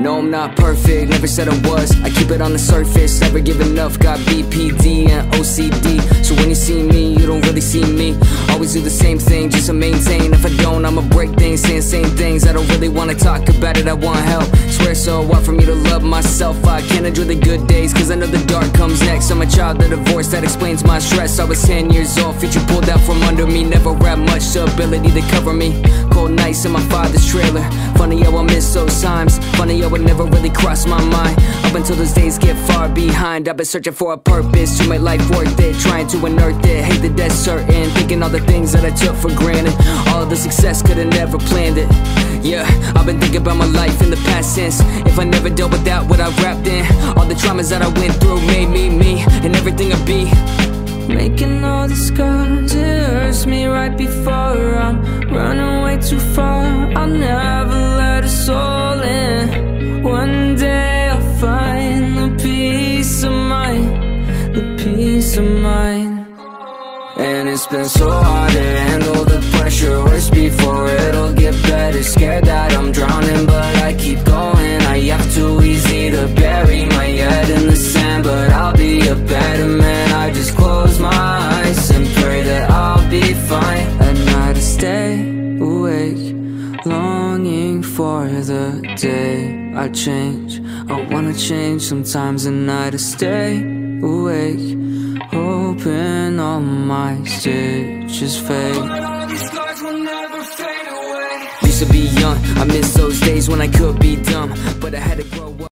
No, I'm not perfect, never said I was. I keep it on the surface, never give enough. Got BPD and OCD So when you see me, you don't really see me. Always do the same thing, just to maintain. If I don't, I'ma break things, saying same things. I don't really wanna talk about it, I want help. Swear so hard for me to love myself. I can't enjoy the good days, cause I know the dark comes next. I'm a child of divorce, that explains my stress. I was 10 years old, future pulled out from under me. Never had much ability to cover me. Cold nights in my father's trailer Funny how I miss those times. Funny how it never really crossed my mind. Up until those days get far behind. I've been searching for a purpose to make life worth it. Trying to unearth it, hate the death certain. Thinking all the things that I took for granted. All the success could've never planned it. Yeah, I've been thinking about my life in the past since If I never dealt with that, what I wrapped in All the traumas that I went through made me me And everything I be. Making all the scars, it hurts me right before I'm running way too far. I'll never peace of mind. And it's been so hard to handle the pressure Worse before it'll get better. Scared that I'm drowning but I keep going. I have too easy to bury my head in the sand But I'll be a better man. I just close my eyes and pray that I'll be fine. At night I stay awake Longing for the day I change. I wanna change Sometimes at night I stay awake stitches fade. Used to be young, I miss those days when I could be dumb But I had to grow up